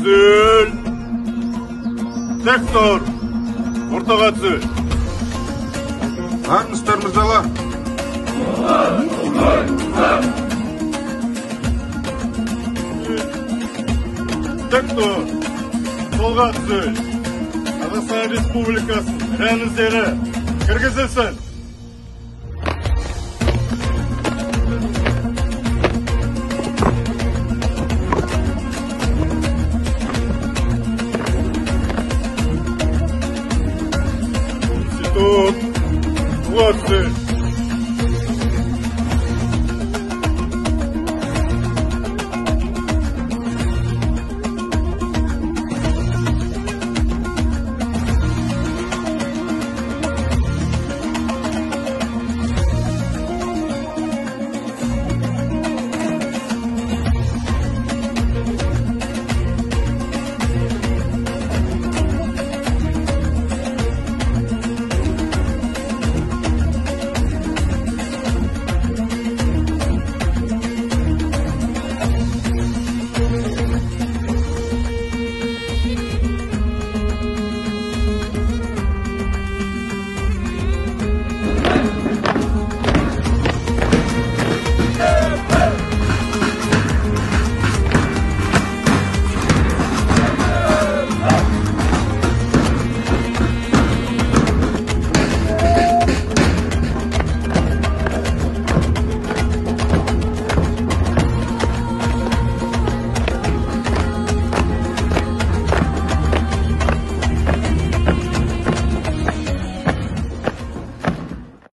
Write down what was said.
түзіл тік тұр ортаға түзіл аңыздар мырзалар тік тұр солға түзіл қазақстан республикасының рәміздері кіргізілсін What's this?